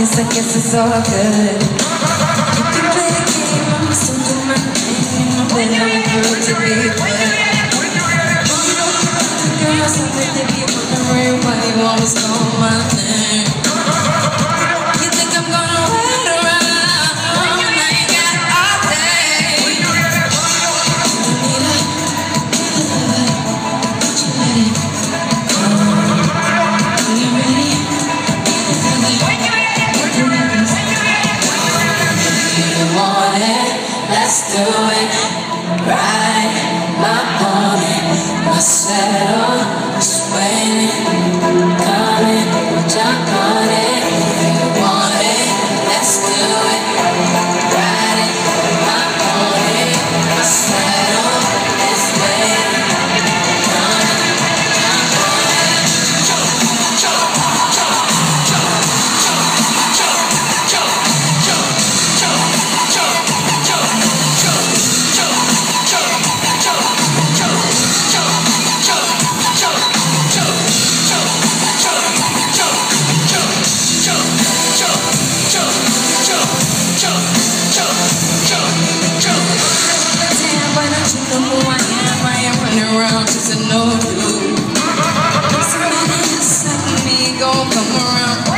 guess, I guess it's all good. You can play the game, I'm still doing my thing. I'm better for it to be good. Girls, I bet they be wondering why you always call my name. Let's do it. Ride my pony, my saddle, just to know me come around.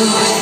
Coming,